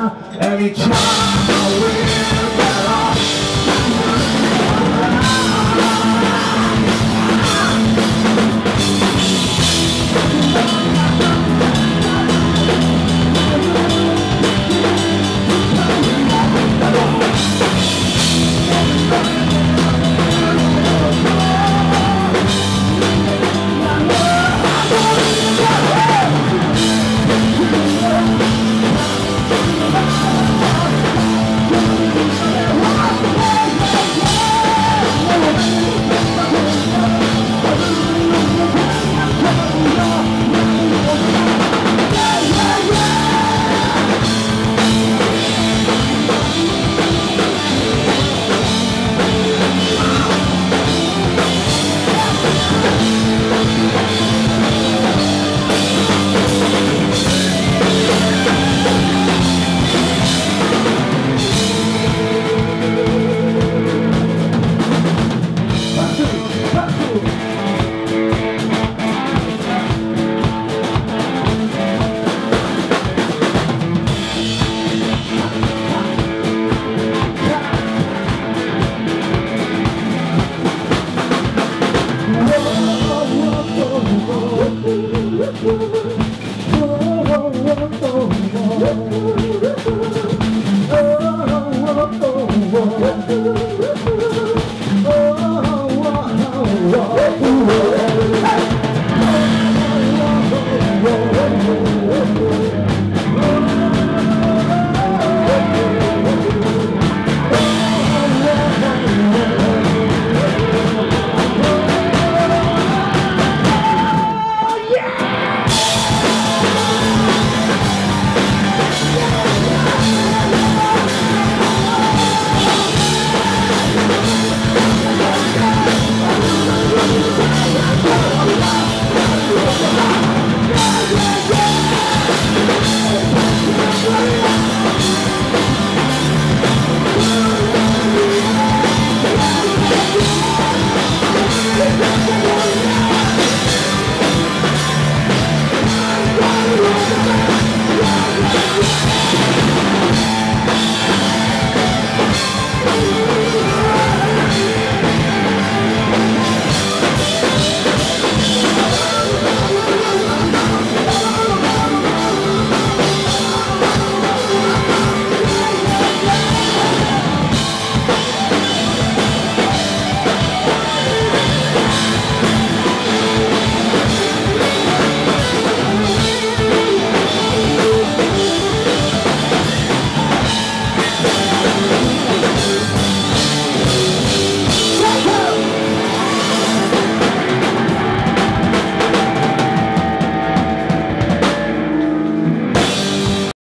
Every time.